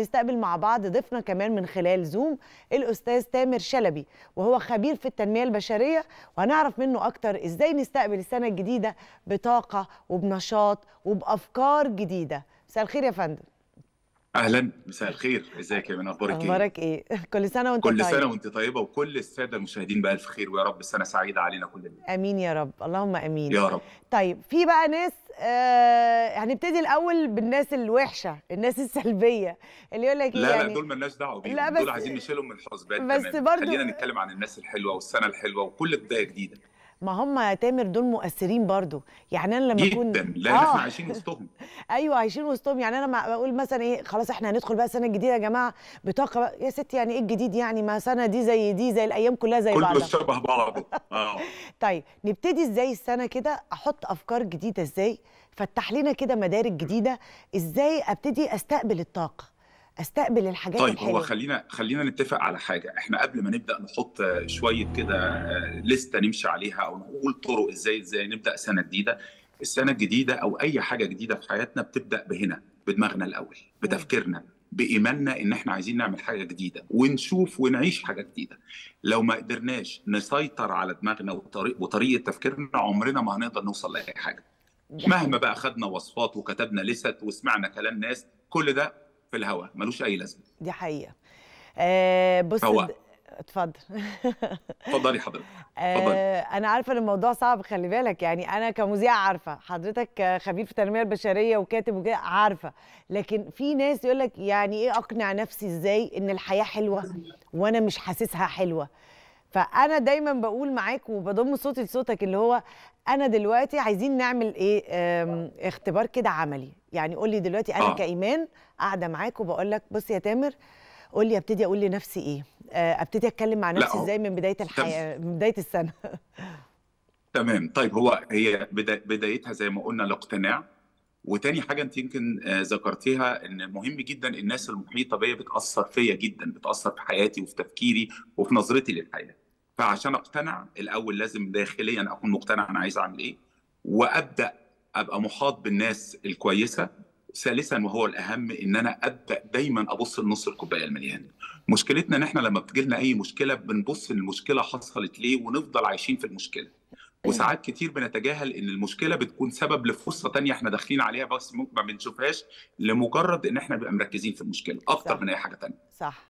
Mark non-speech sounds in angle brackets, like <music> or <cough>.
نستقبل مع بعض ضيفنا كمان من خلال زوم الأستاذ تامر شلبي وهو خبير في التنمية البشرية وهنعرف منه أكتر إزاي نستقبل السنة الجديدة بطاقة وبنشاط وبأفكار جديدة. مساء الخير يا فندم. أهلا. مساء الخير. إزيك يا من أخبارك إيه؟ أخبارك إيه؟ <laughs> كل سنة وأنت كل طيب. سنة وأنت طيبة وكل السادة المشاهدين بالف خير ويا رب سنه سعيدة علينا كلنا. أمين يا رب. اللهم أمين. يا رب. طيب في بقى ناس آه هنبتدي الأول بالناس الوحشة الناس السلبية اللي يقول لك لا يعني لا دول مالناش دعوة بيهم. دول عايزين نشيلهم من الحسبان بس برضو- خلينا نتكلم عن الناس الحلوة والسنة الحلوة وكل بداية جديدة. ما هم يا تامر دول مؤثرين برضو. يعني أنا لما أكون جدا. لأن إحنا عايشين وسطهم. <laughs> أيوه عايشين وسطهم. يعني أنا ما بقول مثلا إيه خلاص إحنا هندخل بقى السنة الجديده يا جماعة بطاقة بقى. يا ستي يعني إيه الجديد يعني؟ ما سنة دي زي دي زي الأيام كلها زي كله بعضها. شبه بعضه. <laughs> آه. طيب نبتدي إزاي السنة كده؟ أحط أفكار جديدة إزاي؟ فتح لنا كده مدارك جديدة. إزاي أبتدي أستقبل الطاقة؟ أستقبل الحاجات طيب الحلوة. هو خلينا خلينا نتفق على حاجة. إحنا قبل ما نبدأ نحط شوية كده آه، لستة نمشي عليها أو نقول طرق إزاي إزاي نبدأ سنة جديدة. السنة الجديدة أو أي حاجة جديدة في حياتنا بتبدأ بهنا بدماغنا الأول بتفكيرنا بإيماننا إن إحنا عايزين نعمل حاجة جديدة ونشوف ونعيش حاجة جديدة. لو ما قدرناش نسيطر على دماغنا وطريق وطريقة تفكيرنا عمرنا ما هنقدر نوصل لأي حاجة. مهما بقى خدنا وصفات وكتبنا لست وسمعنا كلام ناس كل ده في الهواء ملوش أي لازمة. دي حقيقة. آه بص هو- اتفضل. <laughs> اتفضلي حضرتك. اتفضلي. آه أنا عارفة إن الموضوع صعب خلي بالك. يعني أنا كمذيعة عارفة حضرتك خبير في التنمية البشرية وكاتب وكده عارفة. لكن في ناس يقول لك يعني إيه أقنع نفسي إزاي إن الحياة حلوة وأنا مش حاسسها حلوة؟ فأنا دايما بقول معاك وبضم صوتي لصوتك اللي هو أنا دلوقتي عايزين نعمل إيه؟ اختبار كده عملي. يعني قول لي دلوقتي أنا آه. كإيمان قاعدة معاك وبقول لك بص يا تامر قول لي أبتدي أقول لنفسي إيه؟ آه، أبتدي أتكلم مع نفسي إزاي من بداية الحياة من بداية السنة. <laughs> تمام. طيب هو هي بدا بدايتها زي ما قلنا الاقتناع. وتاني حاجة أنت يمكن آه، ذكرتيها إن مهم جدا الناس المحيطة بيا بتأثر فيا جدا بتأثر في حياتي وفي تفكيري وفي نظرتي للحياة. فعشان أقتنع الأول لازم داخليا أكون مقتنع أنا عايز أعمل إيه وأبدأ أبقى محاط بالناس الكويسة ثالثا وهو الأهم إن أنا أبدأ دايما أبص لنص الكوباية المليان مشكلتنا إن إحنا لما بتجي لنا أي مشكلة بنبص المشكلة حصلت ليه ونفضل عايشين في المشكلة. وساعات كتير بنتجاهل إن المشكلة بتكون سبب لفرصة تانية إحنا داخلين عليها بس ممكن ما بنشوفهاش لمجرد إن إحنا بنبقى مركزين في المشكلة أكتر صح. من أي حاجة تانية. صح.